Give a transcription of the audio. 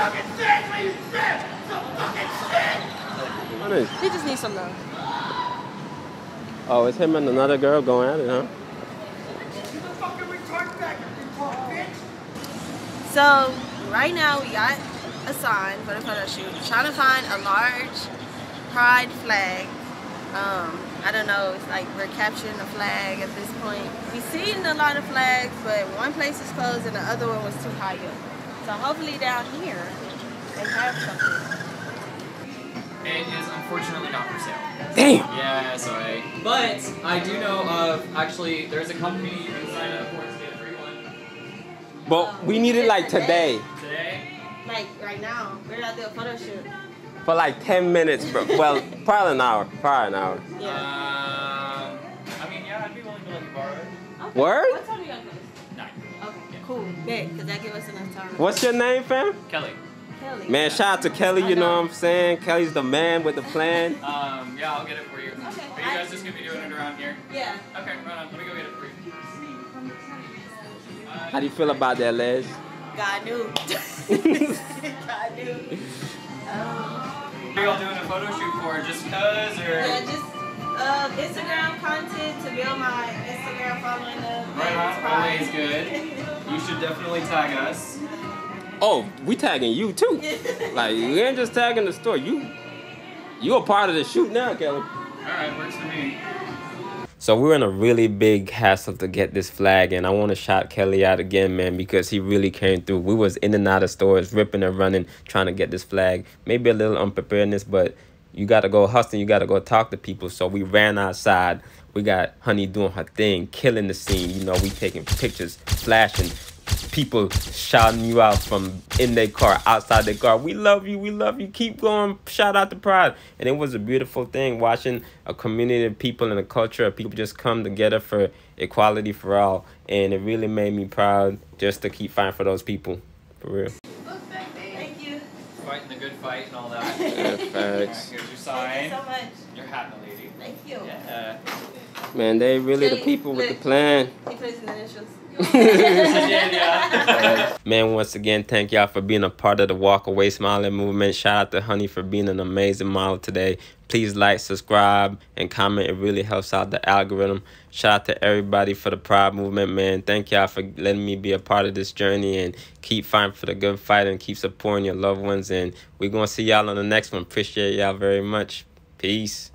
fucking shit, please, shit! Some fucking shit! What is? He just needs some love. Oh, it's him and another girl going at it, huh? You the fucking retard back, you retard bitch! So right now we got a sign for the photo shoot. Trying to find a large pride flag. Um, I don't know. It's like we're capturing the flag at this point. We've seen a lot of flags, but one place is closed and the other one was too high up. So hopefully down here they have something. It is unfortunately not for sale. Damn. Yeah, sorry. But I do know of actually there's a company you can sign up for to get a free one But we need it like today. today. Like right now, we're out there a photo shoot. For like 10 minutes, bro. Well, probably an hour. Probably an hour. Um, Yeah. I mean, yeah, I'd be willing to let you borrow it. Okay. Word? Cool. Bet, because that give us enough time. What's your name, fam? Kelly. Kelly? Man, shout out to Kelly, you know what I'm saying? Kelly's the man with the plan. Um, yeah, I'll get it for you. Okay. Are you guys just gonna be doing it around here? Yeah. Okay, right on. Let me go get it for you. How do you feel about that, Les? God knew. God knew. Um, Are y'all doing a photo shoot for? Just cause or? yeah, just uh, Instagram content to build my Instagram following up. Right on. Always good. You should definitely tag us. Oh, we tagging you too. Like, we ain't just tagging the store. You, you a part of the shoot now, Kelly. Alright, works for me. So we're in a really big hassle to get this flag, and I want to shout Kelly out again, man, because he really came through. We was in and out of stores, ripping and running, trying to get this flag. Maybe a little unpreparedness, but you got to go hustling. You got to go talk to people. So we ran outside. We got Honey doing her thing, killing the scene. You know, we taking pictures, flashing, people shouting you out from in their car, outside their car. We love you, we love you. Keep going. Shout out to Pride. And it was a beautiful thing watching a community of people and a culture of people just come together for equality for all. And it really made me proud just to keep fighting for those people. For real. Thank you. Fighting the good fight and all that. Yeah, facts. Here's your Thank you so much. Your hat, my lady. Thank you. Yeah. Man, they really the people with the plan. He plays in the initials. Man, once again, thank y'all for being a part of the Walk Away Smiling movement. Shout out to Honey for being an amazing model today. Please like, subscribe, and comment. It really helps out the algorithm. Shout out to everybody for the Pride movement, man. Thank y'all for letting me be a part of this journey and keep fighting for the good fight and keep supporting your loved ones. And we're going to see y'all on the next one. Appreciate y'all very much. Peace.